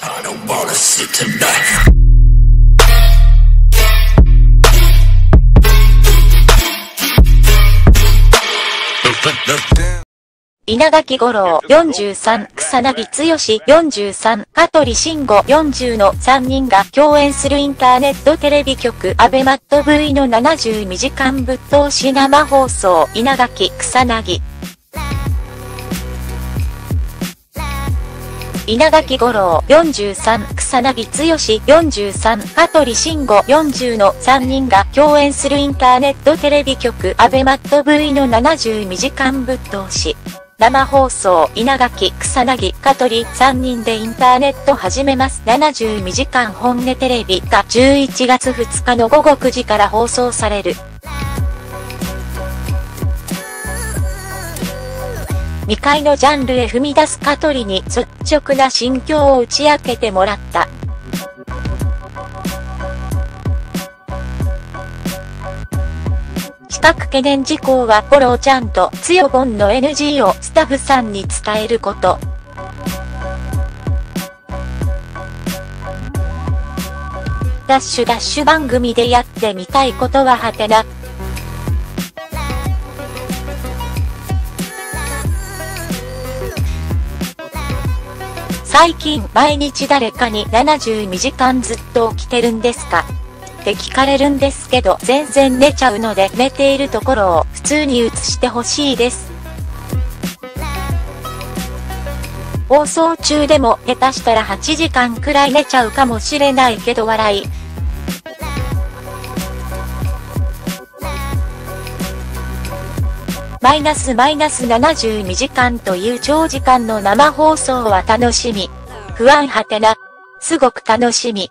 I don't wanna sleep tonight. 稲垣五郎43、草薙剛43、香取慎吾40の3人が共演するインターネットテレビ局アベマット V の72時間ぶっ通し生放送稲垣草薙。稲垣五郎43、草薙剛43、香取慎吾40の3人が共演するインターネットテレビ局アベマット V の72時間ぶっ通し。生放送稲垣草薙香取3人でインターネット始めます72時間本音テレビが11月2日の午後9時から放送される。未開のジャンルへ踏み出す香取に率直な心境を打ち明けてもらった。資格懸念事項はフォローちゃんと強ボンの NG をスタッフさんに伝えること。ダッシュダッシュ番組でやってみたいことははてな。最近毎日誰かに72時間ずっと起きてるんですか？って聞かれるんですけど全然寝ちゃうので寝ているところを普通に映してほしいです。放送中でも下手したら8時間くらい寝ちゃうかもしれないけど笑い。マイナスマイナス72時間という長時間の生放送は楽しみ。不安はてな。すごく楽しみ。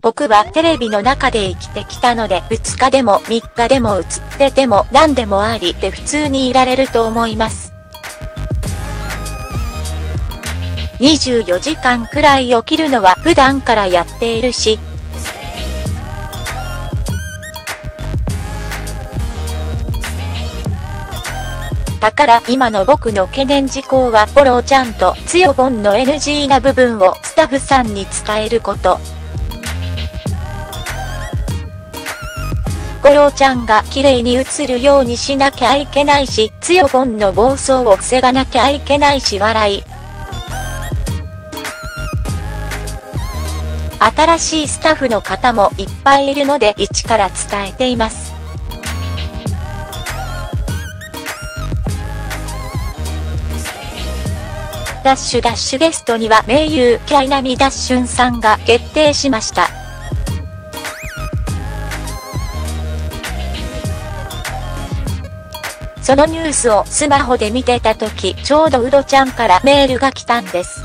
僕はテレビの中で生きてきたので2日でも3日でも映ってても何でもありで普通にいられると思います。24時間くらい起きるのは普段からやっているし、だから今の僕の懸念事項はフォローちゃんと強ボンの NG な部分をスタッフさんに伝えること。五郎ちゃんが綺麗に映るようにしなきゃいけないし、つよぼんの暴走を防がなきゃいけないし笑い。新しいスタッフの方もいっぱいいるので一から伝えています。ダッシュダッシュゲストには名優キャイナミダッシュンさんが決定しました。そのニュースをスマホで見てた時、ちょうどうどちゃんからメールが来たんです。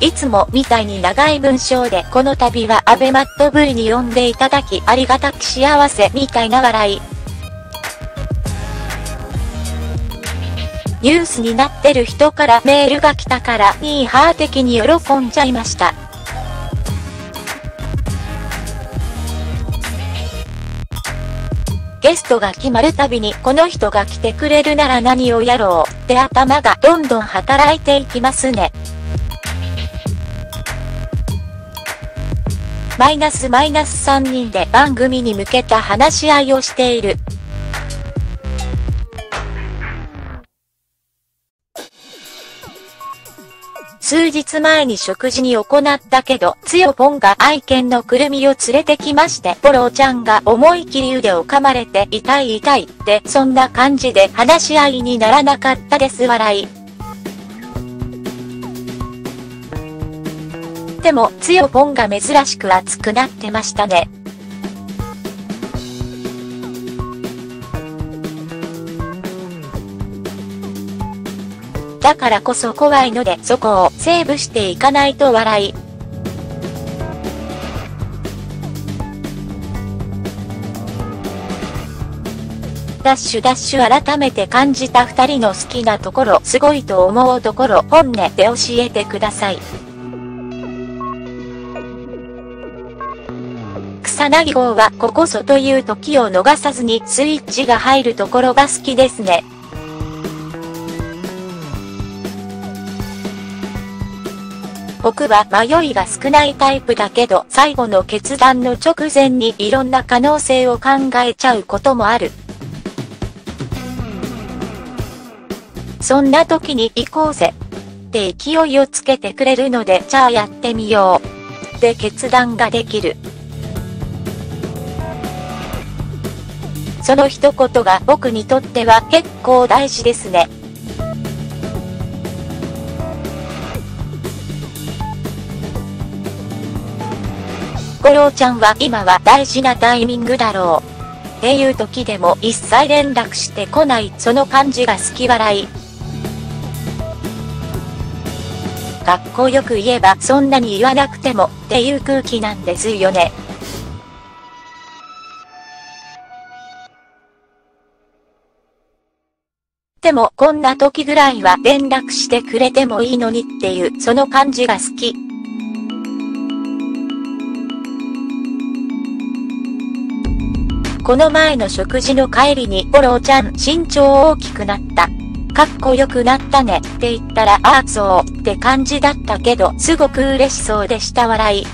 いつもみたいに長い文章でこの度はアベマット V に呼んでいただきありがたき幸せみたいな笑い。ニュースになってる人からメールが来たからニーハー的に喜んじゃいました。ゲストが決まるたびにこの人が来てくれるなら何をやろうって頭がどんどん働いていきますね。マイナスマイナス3人で番組に向けた話し合いをしている。数日前に食事に行ったけど、つよぽんが愛犬のくるみを連れてきまして、ポロちゃんが思い切り腕を噛まれて痛い痛いって、そんな感じで話し合いにならなかったです笑い。でも、つよぽんが珍しく熱くなってましたね。だからこそ怖いのでそこをセーブしていかないと笑い。ダッシュダッシュ改めて感じた二人の好きなところ、すごいと思うところ、本音で教えてください。草薙号はここぞという時を逃さずにスイッチが入るところが好きですね。僕は迷いが少ないタイプだけど最後の決断の直前にいろんな可能性を考えちゃうこともある。そんな時に行こうぜ。って勢いをつけてくれるのでじゃあやってみよう。で決断ができる。その一言が僕にとっては結構大事ですね。五郎ちゃんは今は大事なタイミングだろう。っていう時でも一切連絡してこないその感じが好き笑い。かっこよく言えばそんなに言わなくてもっていう空気なんですよね。でもこんな時ぐらいは連絡してくれてもいいのにっていうその感じが好き。この前の食事の帰りに、フォローちゃん身長大きくなった。かっこよくなったねって言ったらああそうって感じだったけどすごく嬉しそうでした笑い。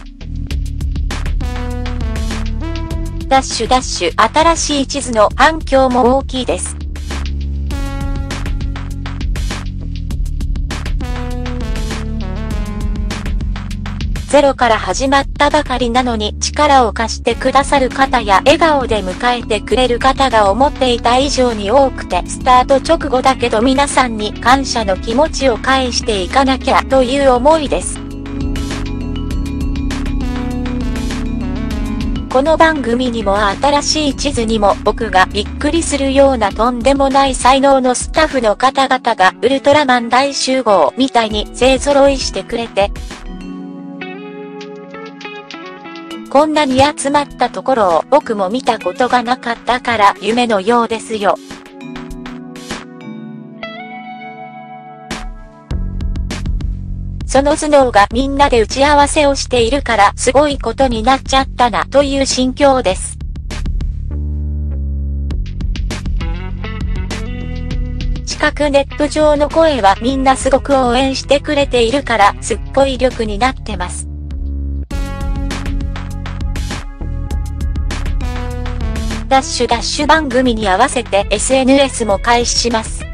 ダッシュダッシュ新しい地図の反響も大きいです。ゼロから始まったばかりなのに力を貸してくださる方や笑顔で迎えてくれる方が思っていた以上に多くてスタート直後だけど皆さんに感謝の気持ちを返していかなきゃという思いです。この番組にも新しい地図にも僕がびっくりするようなとんでもない才能のスタッフの方々がウルトラマン大集合みたいに勢揃いしてくれて、こんなに集まったところを僕も見たことがなかったから夢のようですよ。その頭脳がみんなで打ち合わせをしているからすごいことになっちゃったなという心境です。近くネット上の声はみんなすごく応援してくれているからすっごい力になってます。ダッシュダッシュ番組に合わせて SNS も開始します。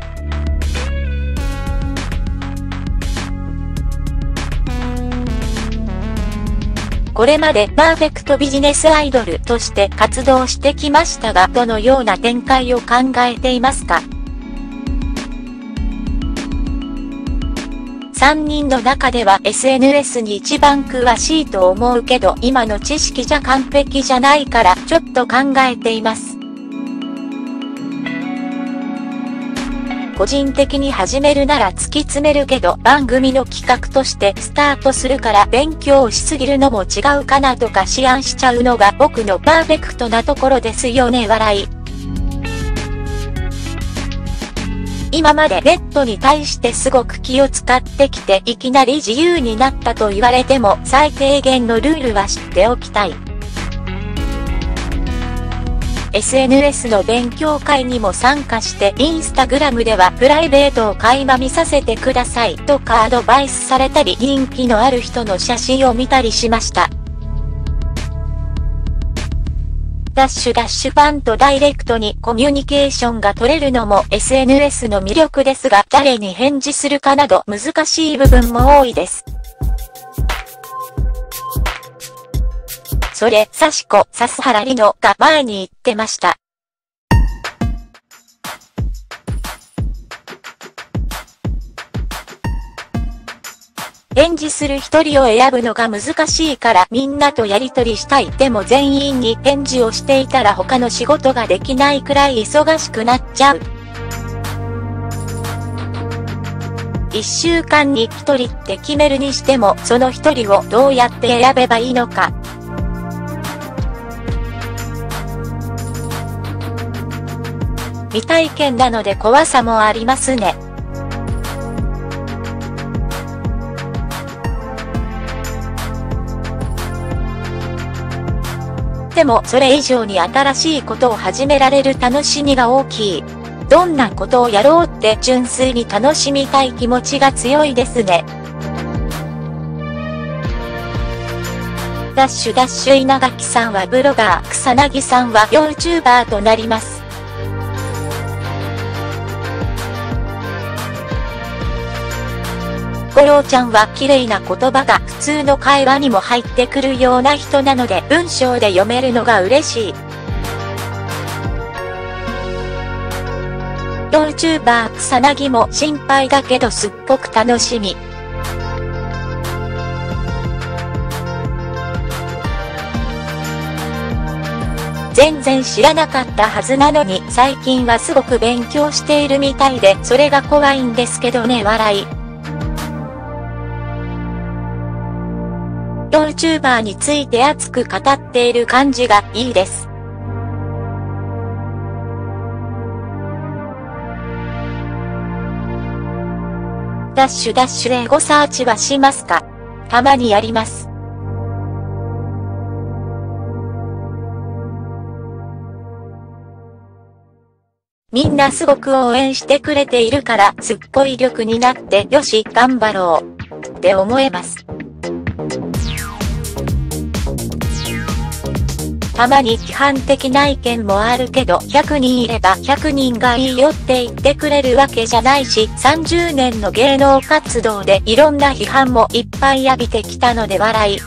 これまでパーフェクトビジネスアイドルとして活動してきましたが、どのような展開を考えていますか？3人の中では SNS に一番詳しいと思うけど今の知識じゃ完璧じゃないからちょっと考えています。個人的に始めるなら突き詰めるけど番組の企画としてスタートするから勉強しすぎるのも違うかなとか思案しちゃうのが僕のパーフェクトなところですよね笑い。今までネットに対してすごく気を使ってきていきなり自由になったと言われても最低限のルールは知っておきたい。SNS の勉強会にも参加してインスタグラムではプライベートを垣間見させてくださいとかアドバイスされたり人気のある人の写真を見たりしました。ダッシュダッシュファンとダイレクトにコミュニケーションが取れるのも SNS の魅力ですが、誰に返事するかなど難しい部分も多いです。それ、サシコ、サスハラリノが前に言ってました。返事する一人を選ぶのが難しいからみんなとやりとりしたい。でも全員に返事をしていたら他の仕事ができないくらい忙しくなっちゃう。一週間に一人って決めるにしてもその一人をどうやって選べばいいのか。未体験なので怖さもありますね。ってもそれ以上に新しいことを始められる楽しみが大きい。どんなことをやろうって純粋に楽しみたい気持ちが強いですね。ダッシュダッシュ稲垣さんはブロガー、草薙さんは YouTuber となります。五郎ちゃんは綺麗な言葉が普通の会話にも入ってくるような人なので文章で読めるのが嬉しい。YouTuber 草薙も心配だけどすっごく楽しみ。全然知らなかったはずなのに最近はすごく勉強しているみたいでそれが怖いんですけどね笑い。YouTuber について熱く語っている感じがいいです。ダッシュダッシュでゴサーチはしますか？たまにやります。みんなすごく応援してくれているから、すっごい力になって、よし、頑張ろう。って思えます。たまに批判的な意見もあるけど、100人いれば100人がいいよって言ってくれるわけじゃないし、30年の芸能活動でいろんな批判もいっぱい浴びてきたので笑い。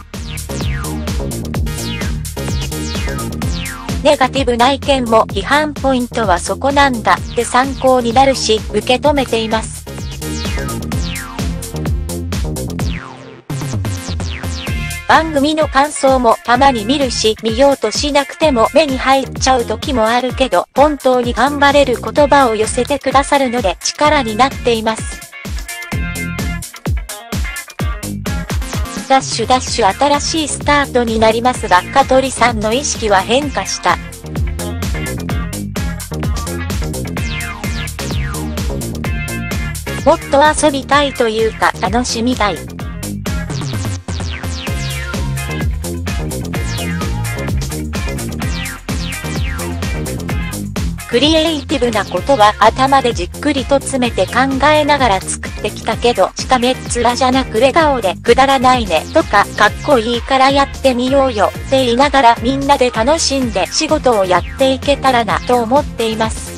ネガティブな意見も批判ポイントはそこなんだって参考になるし、受け止めています。番組の感想もたまに見るし、見ようとしなくても目に入っちゃう時もあるけど、本当に頑張れる言葉を寄せてくださるので力になっています。ダッシュダッシュ新しいスタートになりますが、香取さんの意識は変化した。もっと遊びたいというか楽しみたい。クリエイティブなことは頭でじっくりと詰めて考えながら作ってきたけど、しかめっ面じゃなく笑顔でくだらないねとか、かっこいいからやってみようよって言いながらみんなで楽しんで仕事をやっていけたらなと思っています。